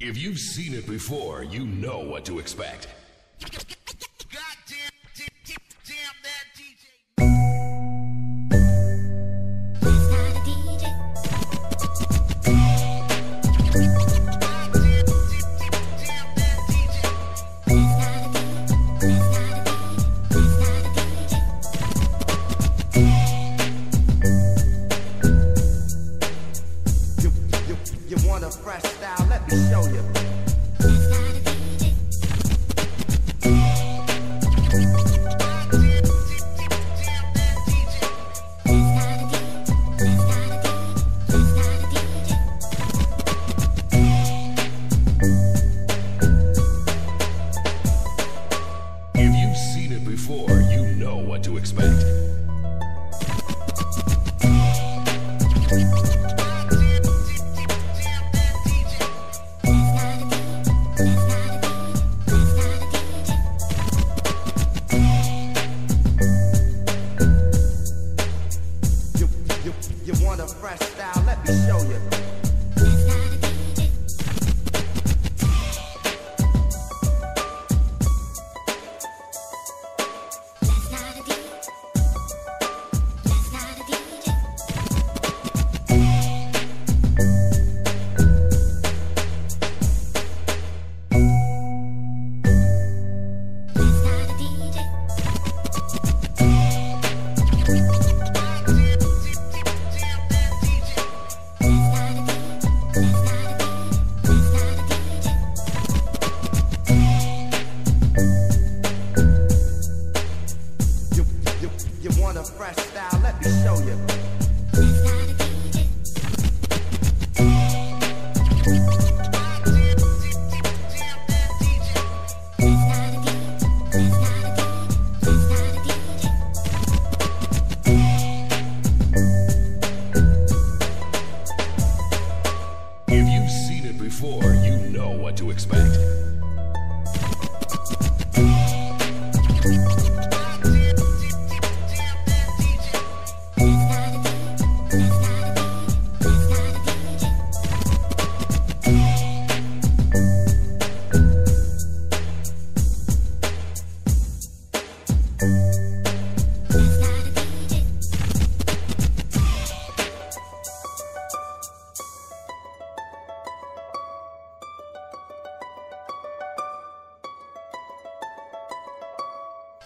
If you've seen it before, you know what to expect. You, want a fresh style? Let me show you. If you've seen it before, you know what to expect. Style? Let me show you. Before, you know what to expect.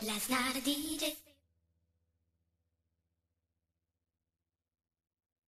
Last night a DJ